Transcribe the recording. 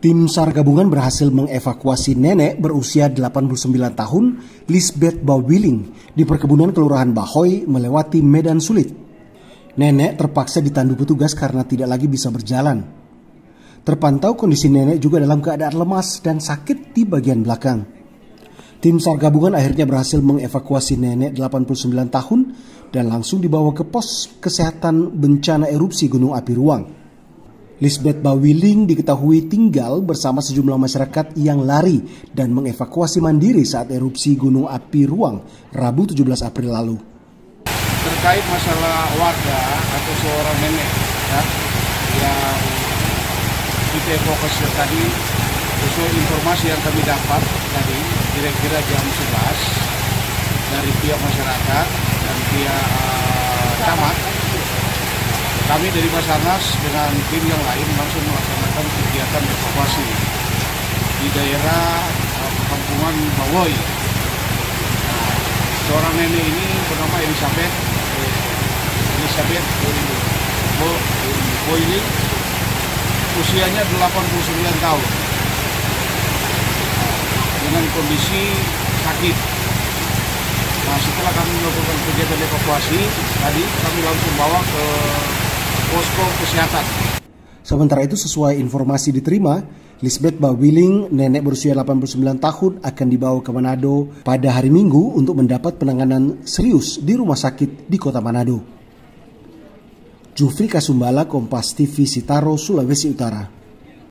Tim SAR gabungan berhasil mengevakuasi nenek berusia 89 tahun, Lisbeth Bawiling, di perkebunan Kelurahan Bahoy melewati medan sulit. Nenek terpaksa ditandu petugas karena tidak lagi bisa berjalan. Terpantau kondisi nenek juga dalam keadaan lemas dan sakit di bagian belakang. Tim SAR gabungan akhirnya berhasil mengevakuasi nenek 89 tahun dan langsung dibawa ke pos kesehatan bencana erupsi Gunung Api Ruang. Lisbeth Bawiling diketahui tinggal bersama sejumlah masyarakat yang lari dan mengevakuasi mandiri saat erupsi Gunung Api Ruang Rabu 17 April lalu. Terkait masalah warga atau seorang nenek ya, yang kita evakuasi tadi sesuai informasi yang kami dapat tadi kira-kira jam 11 dari pihak masyarakat dan pihak uh, camat kami dari Basarnas dengan tim yang lain langsung melaksanakan kegiatan evakuasi di daerah uh, perkampungan Bawoy. Nah, seorang nenek ini bernama Elizabeth Elizabeth Boyling usianya 89 tahun. Dengan kondisi sakit. Nah setelah kami melakukan kegiatan evakuasi, tadi kami langsung bawa ke posko kesehatan. Sementara itu sesuai informasi diterima, Lisbeth Bawiling, nenek berusia 89 tahun akan dibawa ke Manado pada hari Minggu untuk mendapat penanganan serius di rumah sakit di kota Manado. Jufri Kasumbala, Kompas TV, Sitaro, Sulawesi Utara.